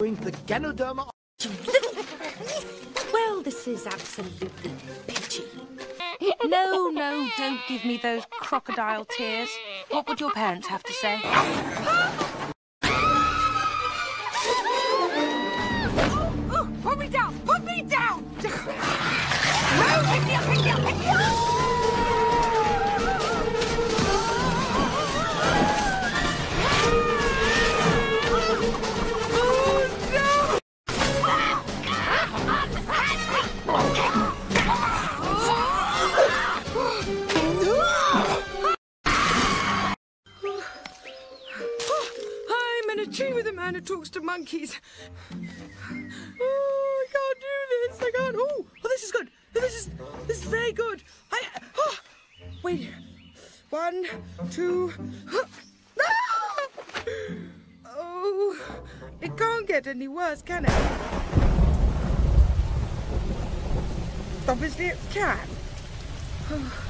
the Ganoderma. Well, this is absolutely pitchy. No, no, don't give me those crocodile tears. What would your parents have to say? Oh, oh, put me down! Put me down! No, pick me up, pick me up, pick me up! Tree with a man who talks to monkeys. Oh, I can't do this. I can't. Oh, oh this is good. This is this is very good. I. Oh, wait here. One, two. Ah! Oh, it can't get any worse, can it? Obviously, it can. Ah,